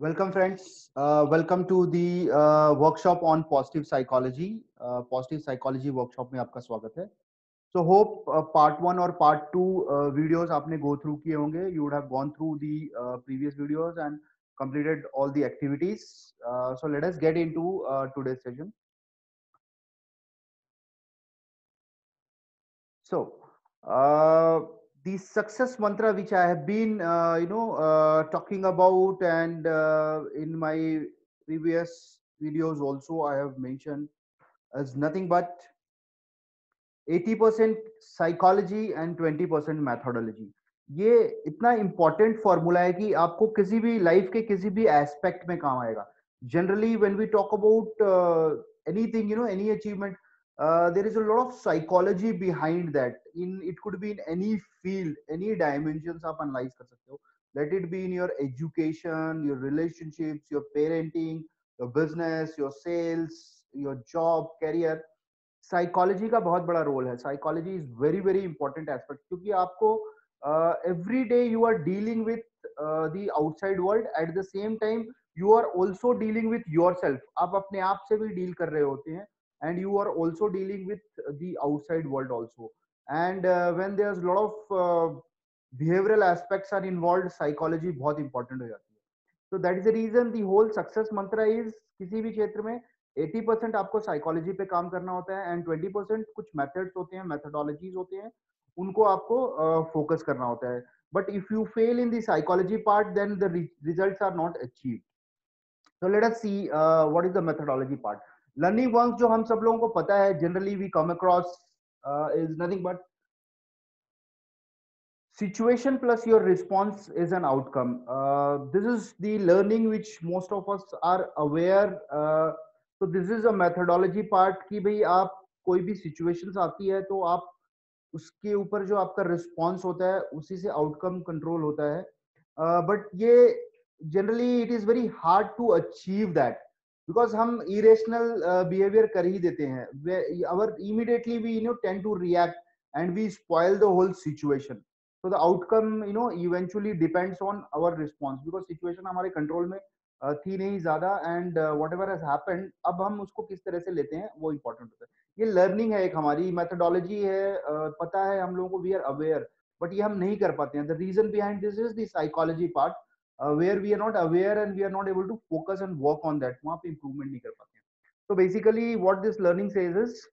Welcome, friends. Uh, welcome to the uh, workshop on positive psychology. Uh, positive psychology workshop में आपका स्वागत है. So hope uh, part one or part two uh, videos आपने go through किए होंगे. You would have gone through the uh, previous videos and completed all the activities. Uh, so let us get into uh, today's session. So uh, the success mantra which I have been, uh, you know, uh, talking about, and uh, in my previous videos also I have mentioned, is nothing but 80% psychology and 20% methodology. ये इतना important formula है कि आपको किसी भी life के किसी भी एस्पेक्ट में काम आएगा generally when we talk about anything you know any achievement uh, there is a lot of psychology behind that in it could be in any field any dimensions आप analyze कर सकते हो let it be in your education your relationships your parenting your business your sales your job career psychology का बहुत बड़ा role है psychology is very very important aspect क्योंकि आपको every day you are dealing with the outside world at the same time you are also dealing with yourself आप अपने आप से भी डील कर रहे होते हैं And you are also dealing with the outside world also and uh, when there's a lot of uh, behavioral aspects are involved psychology बहुत important हो जाती है so that is the reason the whole success mantra is किसी भी क्षेत्र में 80% आपको psychology पे काम करना होता है एंड 20% कुछ मेथड्स होते हैं मेथडोलॉजीज होते हैं उनको आपको फोकस uh, करना होता है but if you fail in the psychology part then the results are not achieved so let us see uh, what is the part learning worms जो हम सब लोगों को पता है generally we come across is nothing but situation plus your response is an outcome this is the learning which most of us are aware तो this is a methodology part की भाई आप कोई भी सिचुएशन आती है तो आप उसके ऊपर जो आपका रिस्पॉन्स होता है उसी से आउटकम कंट्रोल होता है। बट uh, ये generally it is very hard to achieve that because हम इरेशनल बिहेवियर कर ही देते हैं। Our immediately we you know tend to react and we spoil the whole situation so the outcome you know eventually depends on our response. Because situation हमारे control में uh, थी नहीं ज़्यादा एंड वट एवर हैज़ अब हम उसको किस तरह से लेते हैं वो इंपॉर्टेंट होता है। ये लर्निंग है एक हमारी मेथोडोलॉजी है uh, पता है हम लोगों को वी आर अवेयर बट ये हम नहीं कर पाते हैं। The reason behind this is the psychology part uh, where we are not aware and we are not able to focus and work on that वहाँ पे improvement नहीं कर पाते so basically what this learning says is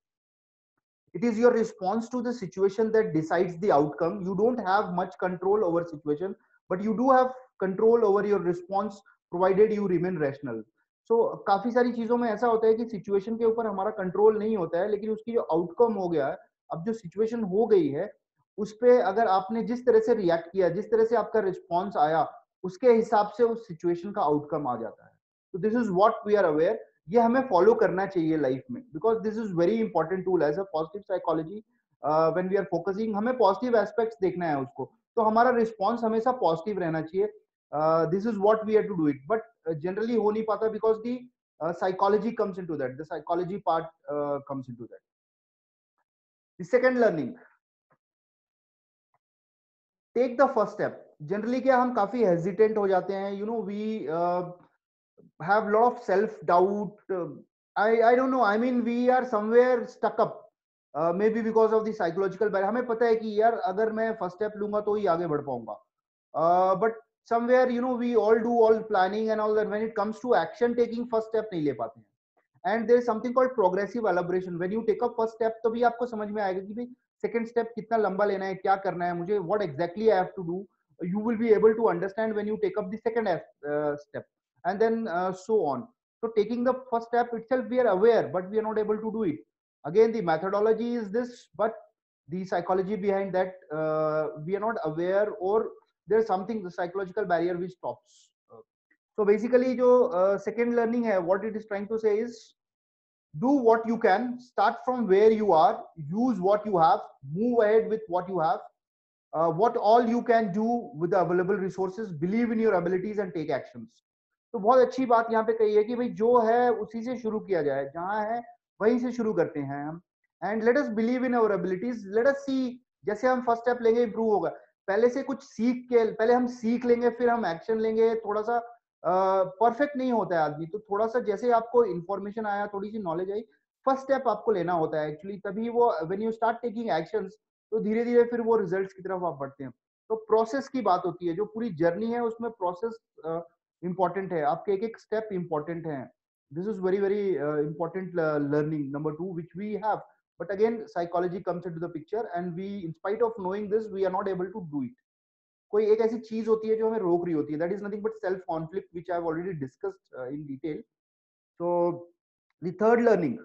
it is your response to the situation that decides the outcome you don't have much control over situation but you do have control over your response provided you remain rational so काफ़ी सारी चीज़ों में ऐसा होता है कि situation के ऊपर हमारा कंट्रोल नहीं होता है लेकिन उसकी जो आउटकम हो गया है अब जो सिचुएशन हो गई है उस पर अगर आपने जिस तरह से रिएक्ट किया जिस तरह से आपका रिस्पॉन्स आया उसके हिसाब से उस सिचुएशन का आउटकम आ जाता है। तो this is what we are aware ये हमें फॉलो करना चाहिए लाइफ में। Because this is very important tool as a positive psychology when we are focusing हमें पॉजिटिव एस्पेक्ट्स देखना है उसको। तो हमारा रिस्पॉन्स हमेशा पॉजिटिव रहना चाहिए। This is what we have to do it but generally हो नहीं पाता because the psychology comes into that the psychology part comes into that second learning. Take the first step. Generally क्या हम काफ़ी hesitant हो जाते हैं you know we have lot of self doubt I I don't know I mean we are somewhere stuck up maybe because of the psychological barrier हमें पता है कि यार, अगर मैं फ़र्स्ट स्टेप लूँगा तो ही आगे बढ़ पाऊँगा। But somewhere you know we all do all planning and all that when it comes to action taking first step नहीं ले पाते हैं। And there is something called progressive elaboration when you take up first step तो भी आपको समझ में आएगा कि भाई सेकंड स्टेप कितना लंबा लेना है क्या करना है मुझे what exactly I have to do you will be able to understand when you take up the second uh, step and then uh, so on so taking the first step itself we are aware but we are not able to do it again the methodology is this but the psychology behind that uh, we are not aware or there's something the psychological barrier which stops so basically jo uh, second learning hai what it is trying to say is do what you can start from where you are use what you have move ahead with what you have uh, what all you can do with the available resources believe in your abilities and take actions तो बहुत अच्छी बात यहाँ पे कही है कि भाई जो है उसी से शुरू किया जाए जहाँ है वहीं से शुरू करते हैं हम and let us believe in our abilities let us see जैसे हम फ़र्स्ट स्टेप लेंगे इंप्रूव होगा पहले से कुछ सीख के पहले हम सीख लेंगे फिर हम एक्शन लेंगे थोड़ा सा परफेक्ट नहीं होता है आदमी। तो थोड़ा सा जैसे आपको इन्फॉर्मेशन आया थोड़ी सी नॉलेज आई फ़र्स्ट स्टेप आपको लेना होता है एक्चुअली तभी वो when you start taking action तो धीरे धीरे फिर वो रिज़ल्ट की तरफ़ आप बढ़ते हैं। तो प्रोसेस की बात होती है, जो पूरी जर्नी है, उसमें प्रोसेस इंपॉर्टेंट है। आपके एक एक स्टेप इंपॉर्टेंट है this is very very important learning number two which we have have but again, psychology comes into the picture and we, in spite of knowing this, we are not able to do it कोई एक ऐसी चीज़ होती है जो हमें रोक रही होती है। That is nothing but self conflict which I already discussed in detail so third learning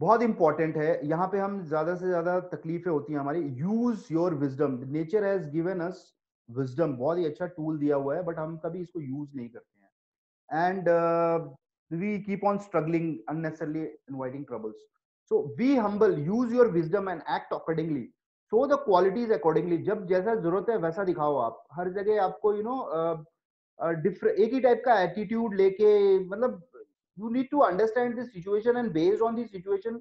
बहुत इंपॉर्टेंट है। यहाँ पे हम ज़्यादा से ज़्यादा तकलीफें होती हैं हमारी। Use your wisdom nature has given us wisdom बहुत ही अच्छा टूल दिया हुआ है बट हम कभी इसको यूज़ नहीं करते हैं। And we keep on struggling unnecessarily, inviting troubles. So, be humble. Use your wisdom and act accordingly. Show the qualities accordingly जब जैसा ज़रूरत है वैसा दिखाओ आप। हर जगह आपको यू नो डिफरेंट एक ही टाइप का एटीट्यूड लेके मतलब you need to understand this situation and based on this situation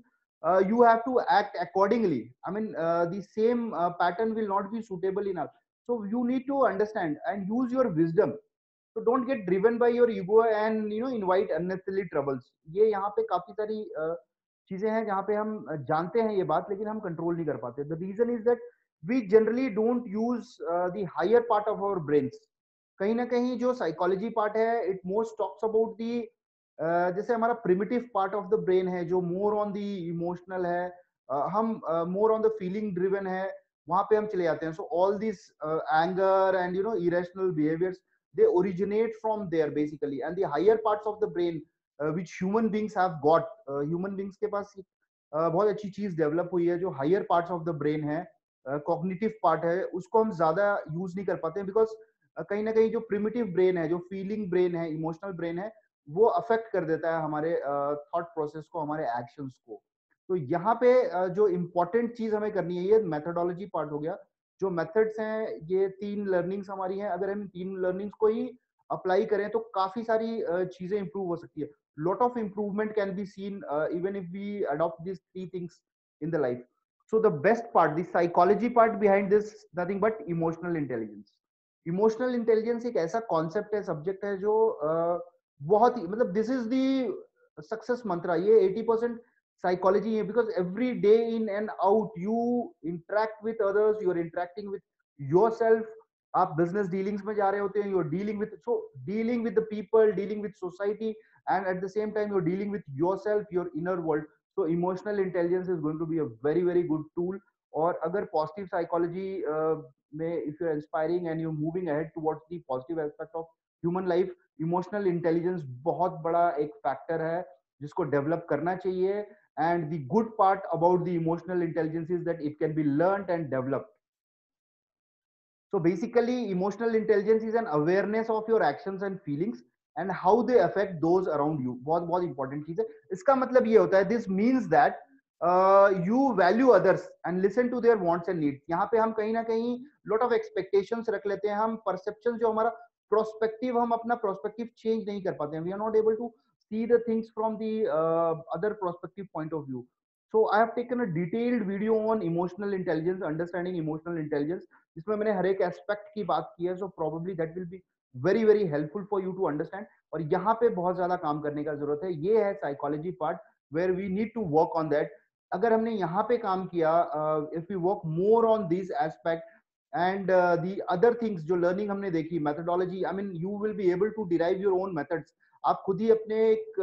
you have to act accordingly I mean the same pattern will not be suitable in so you need to understand and use your wisdom so don't get driven by your ego and you know invite unnecessary troubles ये यहाँ पे काफ़ी सारी uh, चीज़ें हैं जहाँ पे हम जानते हैं ये बात लेकिन हम कंट्रोल नहीं कर पाते। The reason is that we generally don't use the higher part of our brains कहीं ना कहीं जो साइकोलॉजी पार्ट है it most talks about the जैसे हमारा primitive part of the brain है जो मोर ऑन दी इमोशनल है uh, हम more on the feeling driven है वहाँ पे हम चले जाते हैं। So all this anger and you know irrational behaviours they originate from there basically. And the higher parts of the brain human beings have got uh, human beings के पास uh, बहुत अच्छी चीज़ डेवलप हुई है जो higher parts of the brain है cognitive part है उसको हम ज़्यादा यूज़ नहीं कर पाते बिकॉज़ uh, कहीं ना कहीं जो प्रिमिटिव ब्रेन है जो फीलिंग ब्रेन है इमोशनल ब्रेन है वो अफेक्ट कर देता है हमारे थॉट uh, प्रोसेस को हमारे एक्शन को। तो यहाँ पे uh, जो इम्पोर्टेंट चीज़ हमें करनी है ये मेथोडोलॉजी पार्ट हो गया। जो मेथड्स हैं ये तीन लर्निंग्स हमारी हैं। अगर हम तीन लर्निंग्स को ही अप्लाई करें तो काफ़ी सारी uh, चीज़ें इंप्रूव हो सकती है। Lot of improvement can be seen uh, even if we adopt these three things in the life so the best part the psychology part behind this nothing but emotional intelligence emotional intelligence एक ऐसा concept है subject है जो uh, बहुत ही मतलब this is the success mantra ये 80% psychology because every day in and out you interact with others you're interacting with yourself आप business dealings में जा रहे होते हैं you're dealing with so dealing with the people dealing with society and at the same time you're dealing with yourself your inner world so emotional intelligence is going to be a very very good tool और अगर positive psychology में if you are inspiring and you moving ahead towards the positive aspect of human life emotional intelligence बहुत बड़ा एक factor है जिसको develop करना चाहिए. And the good part about the emotional intelligence is that it can be learn and developed. So basically emotional intelligence is an awareness of your actions and feelings and how they affect those around you बहुत बहुत important चीज़ है इसका मतलब ये होता है this means that uh, you value others and listen to their wants and needs यहाँ पे हम कहीं ना कहीं lot of expectations रख लेते हैं हम perception जो हमारा prospective हम अपना prospective change नहीं कर पाते हैं we are not able to see the things from the uh, other perspective point of so, i have taken a detailed video on emotional intelligence, understanding emotional intelligence, जिसमें मैंने हर एक एस्पेक्ट की बात की है so probably that will be very very helpful for you to understand और यहाँ पे बहुत ज़्यादा काम करने का ज़रूरत है। ये है psychology part where we need to work on that अगर हमने यहाँ पे काम किया if you work more on this aspect and the other things जो लर्निंग हमने देखी methodology I mean you will be able to derive your own methods आप खुद ही अपने एक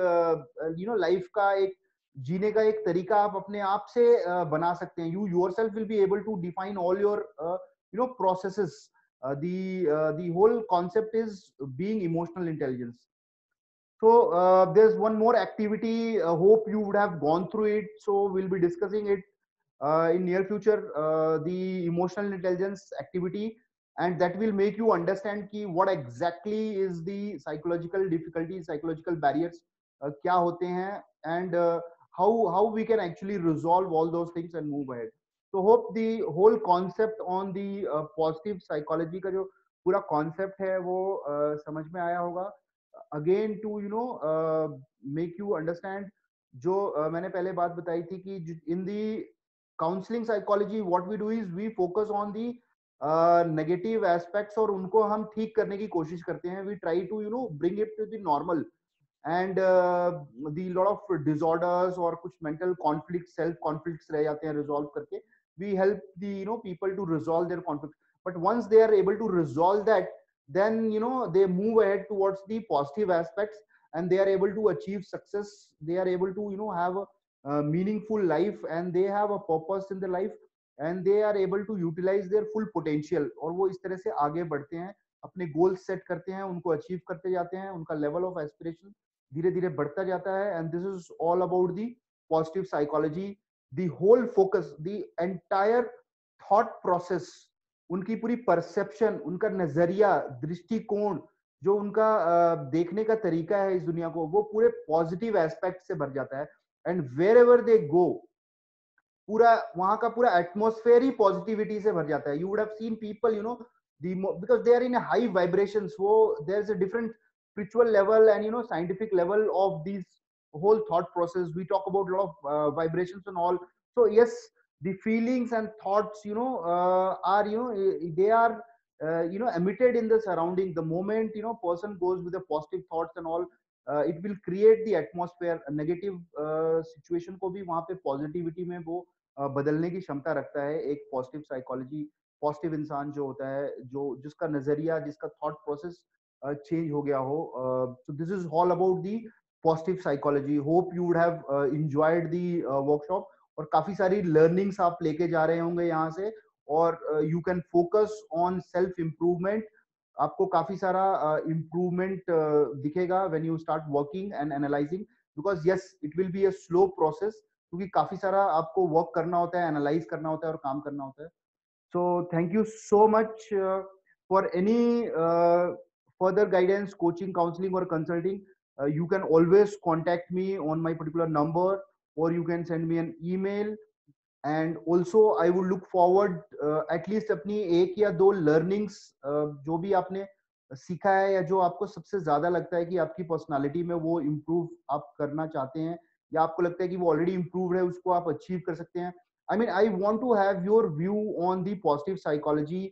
यू नो लाइफ का एक जीने का एक तरीका आप अपने आप से बना सकते हैं you yourself will be able to define all your you know processes the whole concept is being emotional intelligence so uh, there's one more activity uh, hope you would have gone through it so we'll be discussing it uh, in near future uh, the emotional intelligence activity and that will make you understand ki what exactly is the psychological difficulties psychological barriers uh, kya hote hain and uh, how how we can actually resolve all those things and move ahead so hope the whole concept on the uh, positive psychology ka jo pura concept hai wo uh, samajh mein aaya hoga again to you know uh, make you understand जो uh, मैंने पहले बात बताई थी कि in the counselling psychology what we do is we focus on the negative aspects और उनको हम ठीक करने की कोशिश करते हैं we try to you know bring it to the normal and the lot of disorders और कुछ मेंटल कॉन्फ्लिक्ट सेल्फ कॉन्फ्लिक्ट्स रह जाते हैं रिजॉल्व करके we help the you know people to resolve their conflict but once they are able to resolve that then you know they move ahead towards the positive aspects and they are able to achieve success they are able to you know have a, a meaningful life and they have a purpose in their life and they are able to utilize their full potential और वो इस तरह से आगे बढ़ते हैं अपने goal set करते हैं उनको अचीव करते जाते हैं उनका लेवल ऑफ़ एस्पिरेशन धीरे धीरे बढ़ता जाता है and this is all about the positive psychology the whole focus the entire thought process उनकी पूरी परसेप्शन उनका नज़रिया, दृष्टिकोण, जो उनका देखने का तरीका है इस दुनिया को, वो पूरे पॉजिटिव एस्पेक्ट से भर जाता है and wherever they go पूरा, वहाँ का पूरा एटमोस्फेयर ही पॉजिटिविटी से भर जाता है। You would have seen people you know because they are in high vibrations वो there is a different spiritual level and you know scientific level of these whole thought process we talk about a lot of uh, vibrations and all so yes the feelings and thoughts you know uh, are you know they are uh, you know emitted in the surrounding the moment you know person goes with the positive thoughts and all uh, it will create the atmosphere a negative uh, situation को भी वहाँ पे positivity में वो uh, बदलने की क्षमता रखता है एक positive psychology positive इंसान जो होता है जो जिसका नजरिया जिसका thought process चेंज हो गया हो। So this is all about the positive psychology hope you would have enjoyed the workshop और काफ़ी सारी लर्निंग्स आप लेके जा रहे होंगे यहाँ से और you can focus on self improvement आपको काफ़ी सारा इम्प्रूवमेंट दिखेगा when you start working and analysing because yes it will be a slow process क्योंकि काफ़ी सारा आपको वर्क करना होता है एनालाइज करना होता है और काम करना होता है। So thank you so much for any further guidance, coaching, counseling, or consulting, uh, you can always contact me on my particular number or you can send me an email. And also, I would look forward uh, at least अपनी एक या दो learnings uh, जो भी आपने सीखा है या जो आपको सबसे ज़्यादा लगता है कि आपकी पर्सनालिटी में वो इम्प्रूव आप करना चाहते हैं या आपको लगता है कि वो ऑलरेडी इम्प्रूव है उसको आप अचीव कर सकते हैं I mean I want to have your view on the positive psychology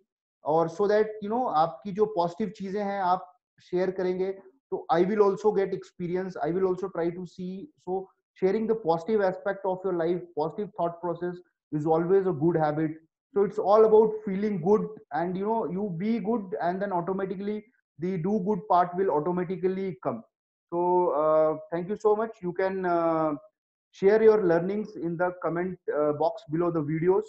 और सो दैट यू नो आपकी जो पॉजिटिव चीजें हैं आप शेयर करेंगे तो I will also get experience I will also try to see so sharing the positive aspect of your life positive thought process is always a good habit so it's all about feeling good and you know you be good and then automatically the do good part will automatically come so uh, thank you so much you can uh, share your learnings in the comment uh, box below the videos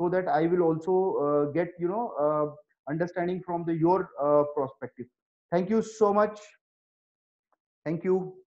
so that i will also uh, get you know uh, understanding from the your uh, perspective. Thank you so much. Thank you